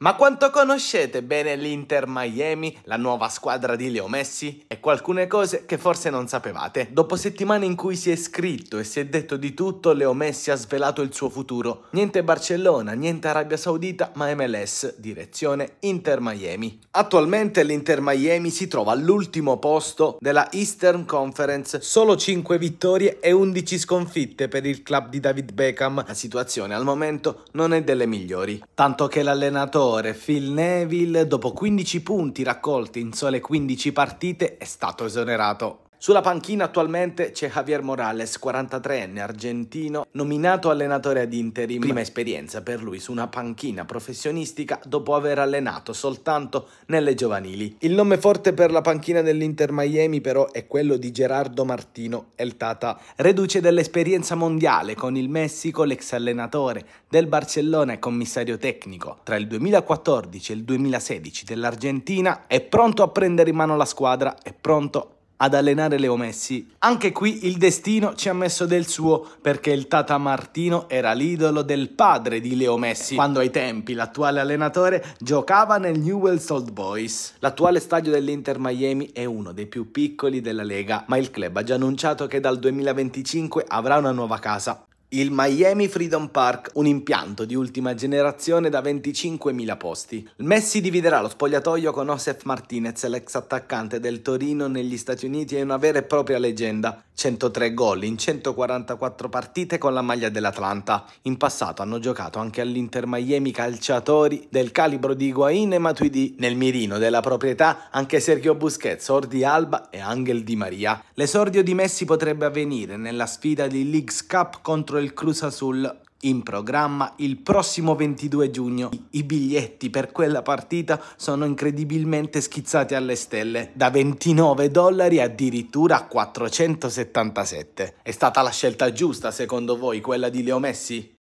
Ma quanto conoscete bene l'Inter Miami, la nuova squadra di Leo Messi? E alcune cose che forse non sapevate. Dopo settimane in cui si è scritto e si è detto di tutto, Leo Messi ha svelato il suo futuro. Niente Barcellona, niente Arabia Saudita, ma MLS, direzione Inter Miami. Attualmente l'Inter Miami si trova all'ultimo posto della Eastern Conference, solo 5 vittorie e 11 sconfitte per il club di David Beckham. La situazione al momento non è delle migliori, tanto che l'allenatore giocatore Phil Neville, dopo 15 punti raccolti in sole 15 partite, è stato esonerato. Sulla panchina attualmente c'è Javier Morales, 43enne argentino, nominato allenatore ad interim. Prima esperienza per lui su una panchina professionistica dopo aver allenato soltanto nelle giovanili. Il nome forte per la panchina dell'Inter Miami però è quello di Gerardo Martino El Tata, reduce dell'esperienza mondiale con il Messico, l'ex allenatore del Barcellona e commissario tecnico tra il 2014 e il 2016 dell'Argentina, è pronto a prendere in mano la squadra, è pronto ad allenare Leo Messi. Anche qui il destino ci ha messo del suo perché il Tata Martino era l'idolo del padre di Leo Messi, quando ai tempi l'attuale allenatore giocava nel Newell's Old Boys. L'attuale stadio dell'Inter Miami è uno dei più piccoli della Lega, ma il club ha già annunciato che dal 2025 avrà una nuova casa. Il Miami Freedom Park, un impianto di ultima generazione da 25.000 posti. Messi dividerà lo spogliatoio con Josef Martinez, l'ex attaccante del Torino negli Stati Uniti e una vera e propria leggenda. 103 gol in 144 partite con la maglia dell'Atlanta. In passato hanno giocato anche all'Inter Miami calciatori del calibro di Higuain e Matuidi. Nel mirino della proprietà anche Sergio Busquets, Ordi Alba e Angel Di Maria. L'esordio di Messi potrebbe avvenire nella sfida di Leagues Cup contro il Cruz Azul in programma il prossimo 22 giugno. I biglietti per quella partita sono incredibilmente schizzati alle stelle, da 29 dollari addirittura a 477. È stata la scelta giusta secondo voi quella di Leo Messi?